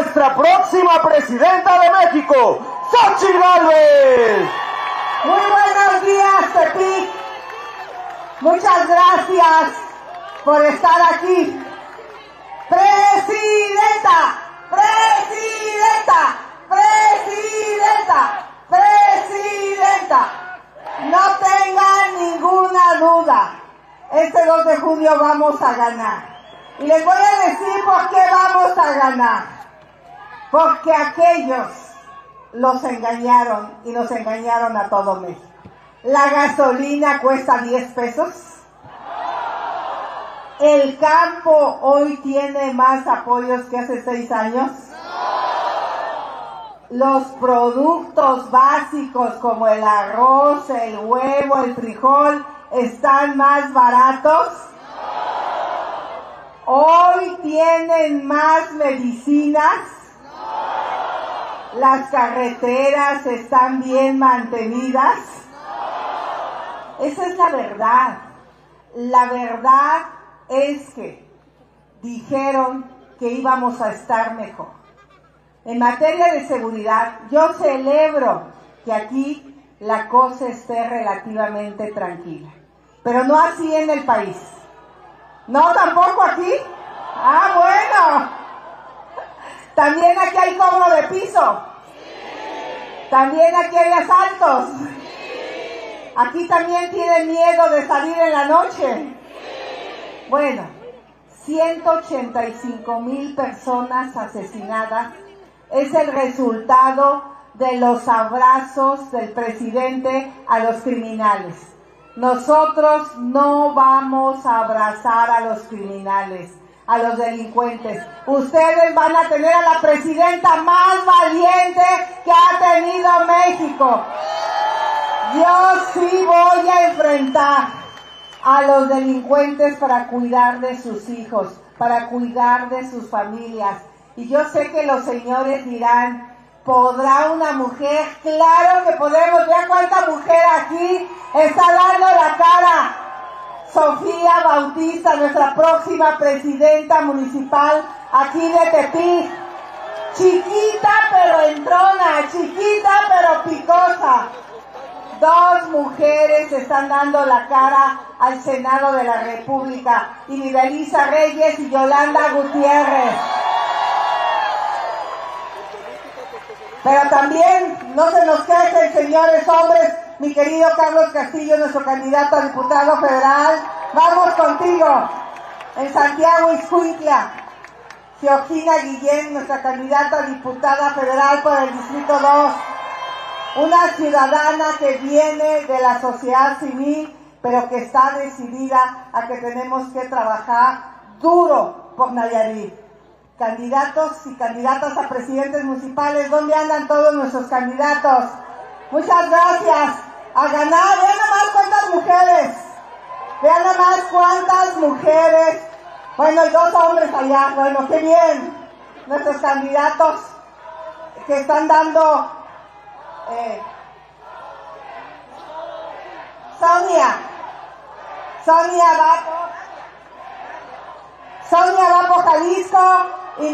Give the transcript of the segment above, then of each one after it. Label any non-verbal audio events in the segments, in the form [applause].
nuestra próxima presidenta de México, Xochitl Gálvez. Muy buenos días, Tepic. Muchas gracias por estar aquí. Presidenta, presidenta, presidenta, presidenta. No tengan ninguna duda. Este 2 de junio vamos a ganar. Y les voy a decir por qué vamos a ganar. Porque aquellos los engañaron y nos engañaron a todo México. La gasolina cuesta 10 pesos. El campo hoy tiene más apoyos que hace seis años. Los productos básicos como el arroz, el huevo, el frijol están más baratos. Hoy tienen más medicinas. Las carreteras están bien mantenidas. Esa es la verdad. La verdad es que dijeron que íbamos a estar mejor. En materia de seguridad, yo celebro que aquí la cosa esté relativamente tranquila, pero no así en el país. ¿No tampoco aquí? Ah, bueno. También aquí hay cobro de piso. También aquí hay asaltos. Aquí también tienen miedo de salir en la noche. Bueno, 185 mil personas asesinadas es el resultado de los abrazos del presidente a los criminales. Nosotros no vamos a abrazar a los criminales, a los delincuentes. Ustedes van a tener a la presidenta más valiente que ha tenido México. Yo sí voy a enfrentar a los delincuentes para cuidar de sus hijos, para cuidar de sus familias. Y yo sé que los señores dirán, ¿podrá una mujer? Claro que podemos. Vean cuánta mujer aquí está dando la. Sofía Bautista, nuestra próxima presidenta municipal aquí de Tepic. Chiquita pero entrona, chiquita pero picosa. Dos mujeres están dando la cara al Senado de la República, y Belisa Reyes y Yolanda Gutiérrez. Pero también no se nos quejen, señores hombres, mi querido Carlos Castillo, nuestro candidato a diputado federal. Vamos contigo. En Santiago Iscuintla, Georgina Guillén, nuestra candidata a diputada federal por el Distrito 2. Una ciudadana que viene de la sociedad civil, pero que está decidida a que tenemos que trabajar duro por Nayarit candidatos y candidatas a presidentes municipales. ¿Dónde andan todos nuestros candidatos? Muchas gracias. A ganar, vean nada cuántas mujeres. Vean nada cuántas mujeres. Bueno, y dos hombres allá. Bueno, qué bien. Nuestros candidatos que están dando... Eh, Sonia. Sonia Vapo. Sonia Vapo Jalisco y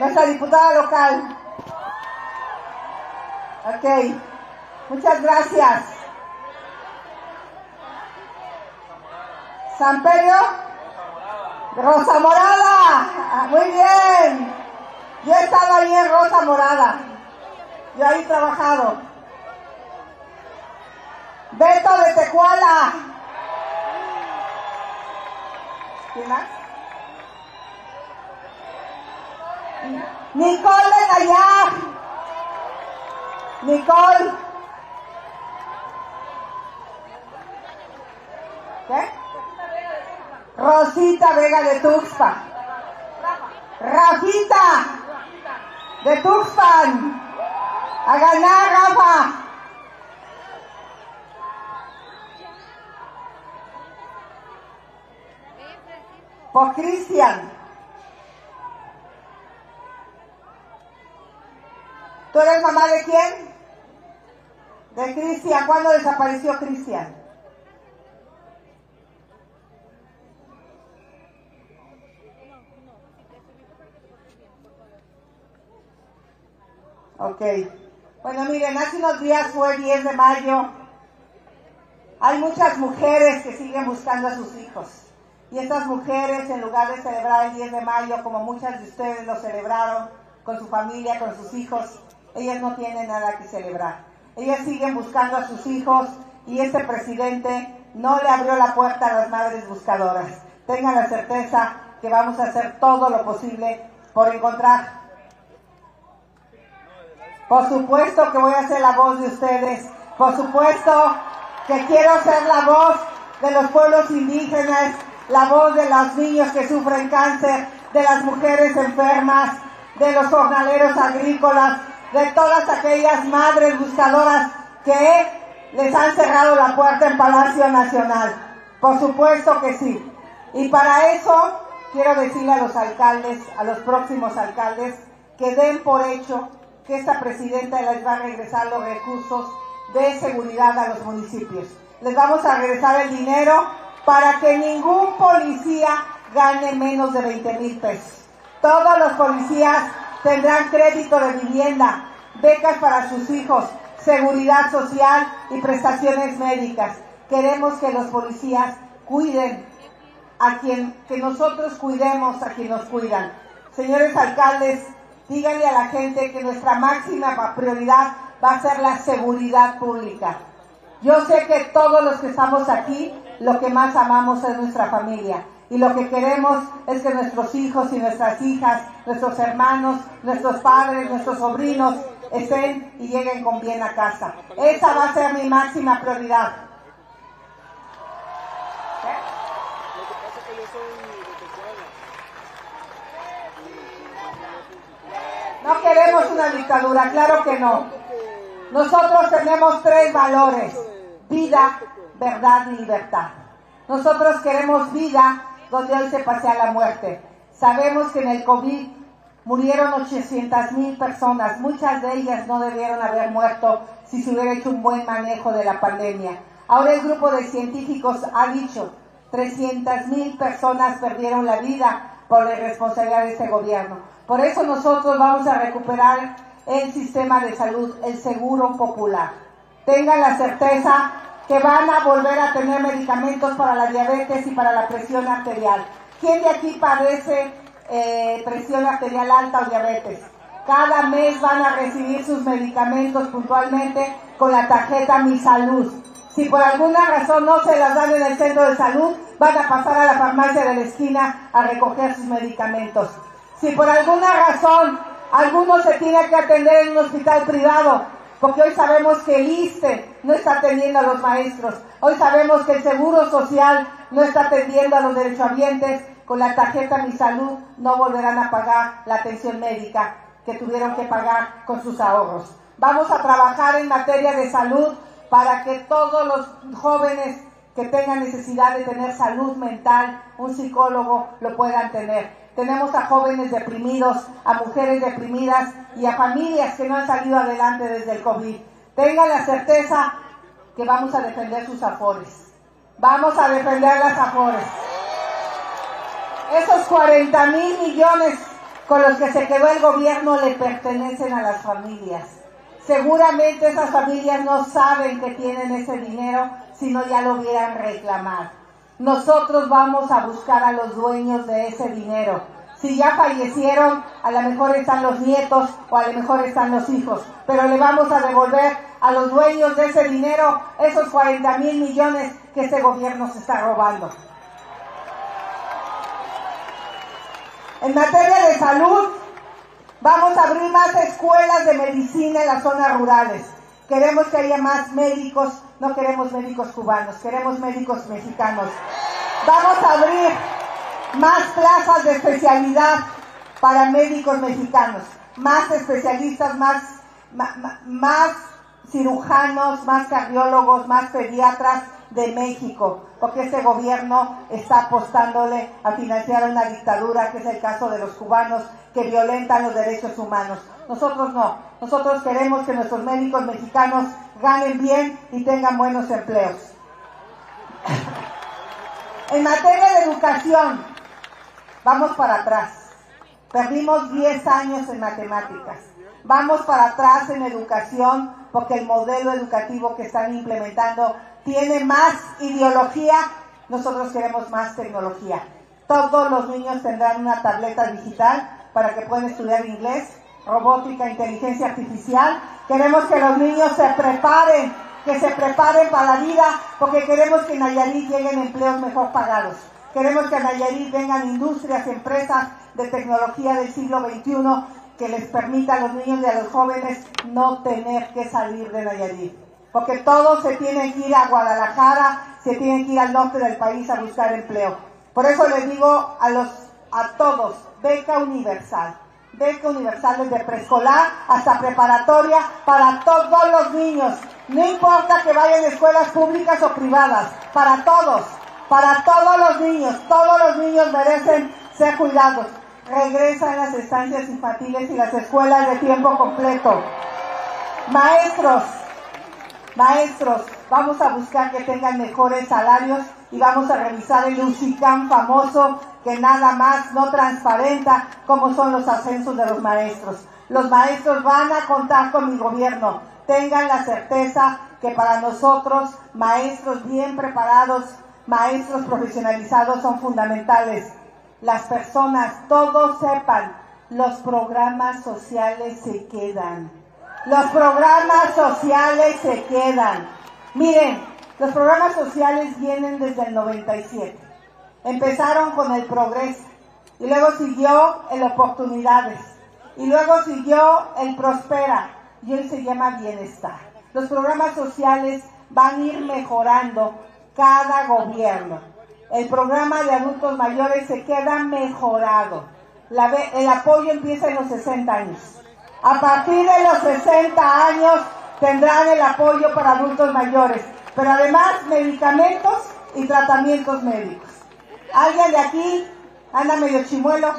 nuestra diputada local. Ok, muchas gracias. San Pedro, Rosa Morada, muy bien. Yo he estado ahí en Rosa Morada, yo ahí trabajado. Beto de Tecuala. ¿Quién más? Nicole de. Nicole. ¿Qué? Rosita Vega de Tuxpan. Rafita de Tuxpan. A ganar, Rafa. Por Cristian. ¿Tú eres mamá de quién? De Cristian. ¿Cuándo desapareció Cristian? Ok. Bueno, miren, hace unos días fue 10 de mayo. Hay muchas mujeres que siguen buscando a sus hijos. Y estas mujeres, en lugar de celebrar el 10 de mayo, como muchas de ustedes lo celebraron, con su familia, con sus hijos, ellas no tienen nada que celebrar. Ellas siguen buscando a sus hijos y este presidente no le abrió la puerta a las madres buscadoras. Tengan la certeza que vamos a hacer todo lo posible por encontrar. Por supuesto que voy a ser la voz de ustedes. Por supuesto que quiero ser la voz de los pueblos indígenas, la voz de los niños que sufren cáncer, de las mujeres enfermas, de los jornaleros agrícolas, de todas aquellas madres buscadoras que les han cerrado la puerta en Palacio Nacional. Por supuesto que sí. Y para eso quiero decirle a los alcaldes, a los próximos alcaldes, que den por hecho que esta presidenta les va a regresar los recursos de seguridad a los municipios. Les vamos a regresar el dinero para que ningún policía gane menos de 20 mil pesos. Todos los policías tendrán crédito de vivienda, becas para sus hijos, seguridad social y prestaciones médicas. Queremos que los policías cuiden a quien, que nosotros cuidemos a quien nos cuidan. Señores alcaldes, díganle a la gente que nuestra máxima prioridad va a ser la seguridad pública. Yo sé que todos los que estamos aquí, lo que más amamos es nuestra familia. Y lo que queremos es que nuestros hijos y nuestras hijas, nuestros hermanos, nuestros padres, nuestros sobrinos estén y lleguen con bien a casa. Esa va a ser mi máxima prioridad. No queremos una dictadura, claro que no. Nosotros tenemos tres valores, vida, verdad y libertad. Nosotros queremos vida donde hoy se pasea la muerte. Sabemos que en el COVID murieron 800 mil personas, muchas de ellas no debieron haber muerto si se hubiera hecho un buen manejo de la pandemia. Ahora el grupo de científicos ha dicho, 300 mil personas perdieron la vida por la irresponsabilidad de este gobierno. Por eso nosotros vamos a recuperar el sistema de salud, el seguro popular. Tengan la certeza que van a volver a tener medicamentos para la diabetes y para la presión arterial. ¿Quién de aquí padece eh, presión arterial alta o diabetes? Cada mes van a recibir sus medicamentos puntualmente con la tarjeta Mi Salud. Si por alguna razón no se las dan en el centro de salud, van a pasar a la farmacia de la esquina a recoger sus medicamentos. Si por alguna razón alguno se tiene que atender en un hospital privado, porque hoy sabemos que el ISTE no está atendiendo a los maestros, hoy sabemos que el Seguro Social no está atendiendo a los derechohabientes, con la tarjeta Mi Salud no volverán a pagar la atención médica que tuvieron que pagar con sus ahorros. Vamos a trabajar en materia de salud para que todos los jóvenes que tengan necesidad de tener salud mental, un psicólogo lo puedan tener. Tenemos a jóvenes deprimidos, a mujeres deprimidas y a familias que no han salido adelante desde el COVID. Tengan la certeza que vamos a defender sus afores. Vamos a defender las afores. Esos 40 mil millones con los que se quedó el gobierno le pertenecen a las familias. Seguramente esas familias no saben que tienen ese dinero, si no ya lo hubieran reclamado. Nosotros vamos a buscar a los dueños de ese dinero. Si ya fallecieron, a lo mejor están los nietos o a lo mejor están los hijos, pero le vamos a devolver a los dueños de ese dinero esos 40 mil millones que este gobierno se está robando. En materia de salud, vamos a abrir más escuelas de medicina en las zonas rurales. Queremos que haya más médicos, no queremos médicos cubanos, queremos médicos mexicanos. Vamos a abrir más plazas de especialidad para médicos mexicanos, más especialistas, más, más, más cirujanos, más cardiólogos, más pediatras de México, porque este gobierno está apostándole a financiar una dictadura, que es el caso de los cubanos que violentan los derechos humanos. Nosotros no, nosotros queremos que nuestros médicos mexicanos ganen bien y tengan buenos empleos. en materia de educación, vamos para atrás. Perdimos 10 años en matemáticas. Vamos para atrás en educación porque el modelo educativo que están implementando tiene más ideología. Nosotros queremos más tecnología. Todos los niños tendrán una tableta digital para que puedan estudiar inglés, robótica, inteligencia artificial. Queremos que los niños se preparen, que se preparen para la vida, porque queremos que en Nayarit lleguen empleos mejor pagados. Queremos que en Nayarit vengan industrias, empresas de tecnología del siglo XXI que les permita a los niños y a los jóvenes no tener que salir de Nayarit. Porque todos se tienen que ir a Guadalajara, se tienen que ir al norte del país a buscar empleo. Por eso les digo a, los, a todos, beca universal. Beca universal desde preescolar hasta preparatoria para todos los niños. No importa que vayan a escuelas públicas o privadas, para todos, para todos los niños. Todos los niños merecen ser cuidados regresan las estancias infantiles y las escuelas de tiempo completo. Maestros, maestros, vamos a buscar que tengan mejores salarios y vamos a revisar el UCICAM famoso que nada más no transparenta cómo son los ascensos de los maestros. Los maestros van a contar con mi gobierno. Tengan la certeza que para nosotros, maestros bien preparados, maestros profesionalizados son fundamentales las personas, todos sepan, los programas sociales se quedan. Los programas sociales se quedan. Miren, los programas sociales vienen desde el 97. Empezaron con el progreso y luego siguió el oportunidades y luego siguió el prospera y hoy se llama bienestar. Los programas sociales van a ir mejorando cada gobierno el programa de adultos mayores se queda mejorado. el apoyo empieza en los 60 años. A partir de los 60 años tendrán el apoyo para adultos mayores, pero además medicamentos y tratamientos médicos. ¿Alguien de aquí anda medio chimuelo?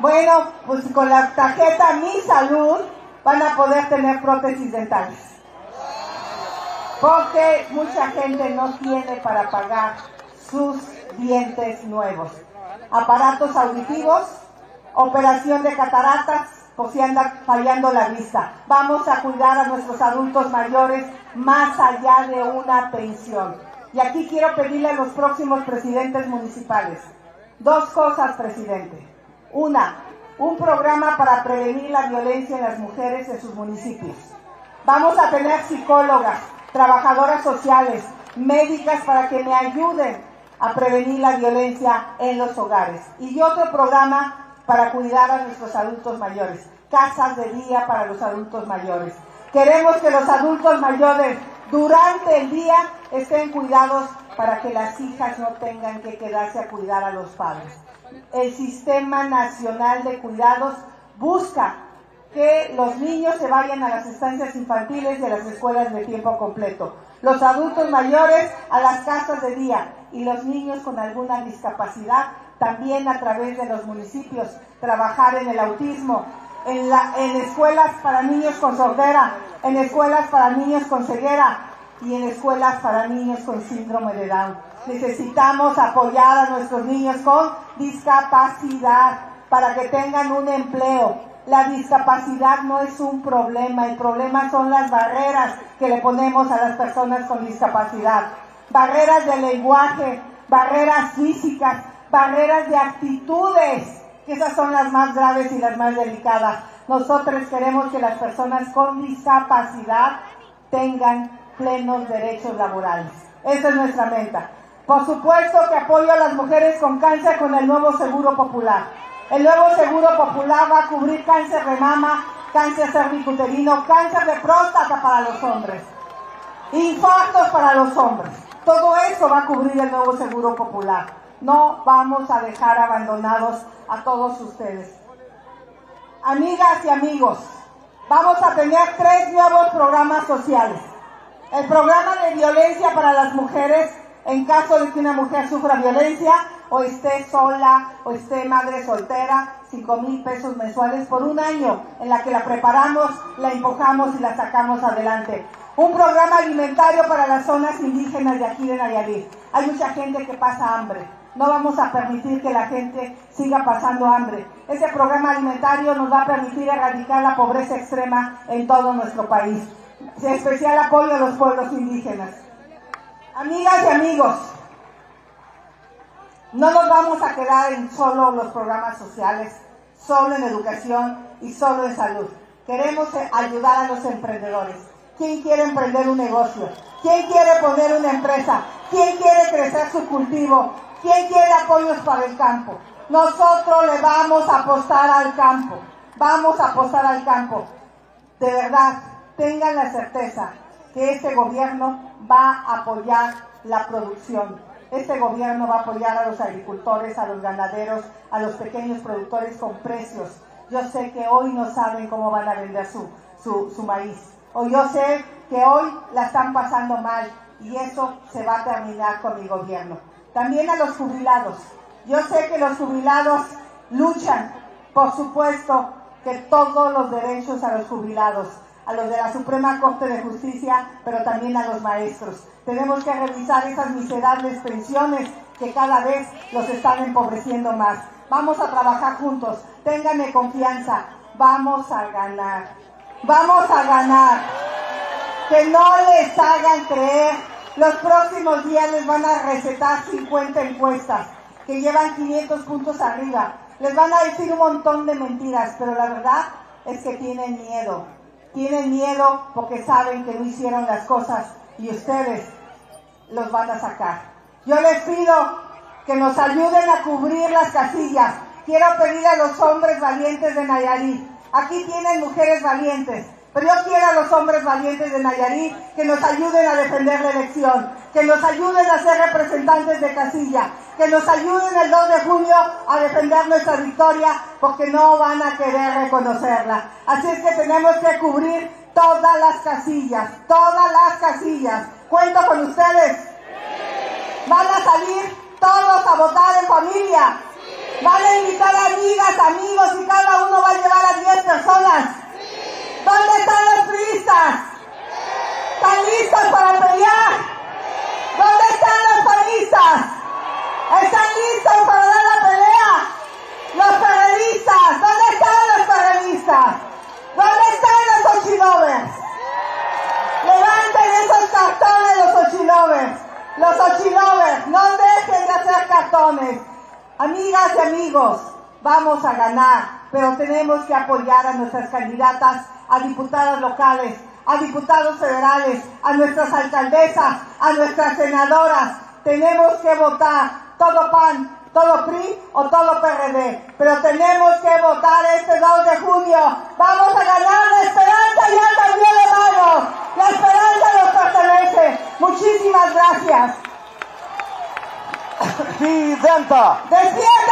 Bueno, pues con la tarjeta Mi Salud van a poder tener prótesis dentales porque mucha gente no tiene para pagar sus dientes nuevos. Aparatos auditivos, operación de cataratas, por si anda fallando la vista. Vamos a cuidar a nuestros adultos mayores más allá de una pensión. Y aquí quiero pedirle a los próximos presidentes municipales dos cosas, presidente. Una, un programa para prevenir la violencia en las mujeres en sus municipios. Vamos a tener psicólogas, trabajadoras sociales, médicas para que me ayuden a prevenir la violencia en los hogares. Y otro programa para cuidar a nuestros adultos mayores, casas de día para los adultos mayores. Queremos que los adultos mayores durante el día estén cuidados para que las hijas no tengan que quedarse a cuidar a los padres. El Sistema Nacional de Cuidados busca que los niños se vayan a las estancias infantiles y a las escuelas de tiempo completo, los adultos mayores a las casas de día y los niños con alguna discapacidad también a través de los municipios, trabajar en el autismo, en, la, en escuelas para niños con sordera, en escuelas para niños con ceguera y en escuelas para niños con síndrome de Down. Necesitamos apoyar a nuestros niños con discapacidad para que tengan un empleo, la discapacidad no es un problema, el problema son las barreras que le ponemos a las personas con discapacidad. Barreras de lenguaje, barreras físicas, barreras de actitudes, que esas son las más graves y las más delicadas. Nosotros queremos que las personas con discapacidad tengan plenos derechos laborales. Esa es nuestra meta. Por supuesto que apoyo a las mujeres con cáncer con el nuevo Seguro Popular. El nuevo Seguro Popular va a cubrir cáncer de mama, cáncer cervicuterino, cáncer de próstata para los hombres, infartos para los hombres. Todo eso va a cubrir el nuevo Seguro Popular. No vamos a dejar abandonados a todos ustedes. Amigas y amigos, vamos a tener tres nuevos programas sociales. El programa de violencia para las mujeres en caso de que una mujer sufra violencia o esté sola o esté madre soltera, cinco mil pesos mensuales por un año en la que la preparamos, la empujamos y la sacamos adelante. Un programa alimentario para las zonas indígenas de aquí de Nayarit. Hay mucha gente que pasa hambre. No vamos a permitir que la gente siga pasando hambre. Ese programa alimentario nos va a permitir erradicar la pobreza extrema en todo nuestro país. Especial apoyo a los pueblos indígenas. Amigas y amigos, no nos vamos a quedar en solo los programas sociales, solo en educación y solo en salud. Queremos ayudar a los emprendedores. ¿Quién quiere emprender un negocio? ¿Quién quiere poner una empresa? ¿Quién quiere crecer su cultivo? ¿Quién quiere apoyos para el campo? Nosotros le vamos a apostar al campo. Vamos a apostar al campo. De verdad, tengan la certeza que este gobierno va a apoyar la producción. Este gobierno va a apoyar a los agricultores, a los ganaderos, a los pequeños productores con precios. Yo sé que hoy no saben cómo van a vender su, su, maíz. O yo sé que hoy la están pasando mal y eso se va a terminar con mi gobierno. También a los jubilados. Yo sé que los jubilados luchan, por supuesto, que todos los derechos a los jubilados a los de la Suprema Corte de Justicia, pero también a los maestros. Tenemos que revisar esas miserables pensiones que cada vez los están empobreciendo más. Vamos a trabajar juntos, ténganme confianza, vamos a ganar, vamos a ganar. Que no les hagan creer, los próximos días les van a recetar 50 encuestas que llevan 500 puntos arriba. Les van a decir un montón de mentiras, pero la verdad es que tienen miedo tienen miedo porque saben que no hicieron las cosas y ustedes los van a sacar. Yo les pido que nos ayuden a cubrir las casillas. Quiero pedir a los hombres valientes de Nayarit. Aquí tienen mujeres valientes. Pero yo quiero a los hombres valientes de Nayarit que nos ayuden a defender la elección, que nos ayuden a ser representantes de casilla, que nos ayuden el 2 de junio a defender nuestra victoria porque no van a querer reconocerla. Así es que tenemos que cubrir todas las casillas, todas las casillas. ¿Cuento con ustedes? ¿Van a salir todos a votar en familia? ¿Van a invitar a amigas, amigos y cada uno va a llevar a 10 personas? ¿Dónde están los turistas? ¿Están listos para pelear? ¿Dónde están los panistas? ¿Están listos para dar la pelea? Los periodistas, ¿dónde están los periodistas? ¿Dónde están los ochilovers? Levanten esos cartones los ochilovers. Los ochilovers, no dejen de hacer cartones. Amigas y amigos, vamos a ganar, pero tenemos que apoyar a nuestras candidatas a diputadas locales, a diputados federales, a nuestras alcaldesas, a nuestras senadoras. Tenemos que votar todo PAN, todo PRI o todo PRD, pero tenemos que votar este 2 de junio. Vamos a ganar la esperanza ya también hermanos. La esperanza nos pertenece. Muchísimas gracias. [laughs] Presidenta. Despierta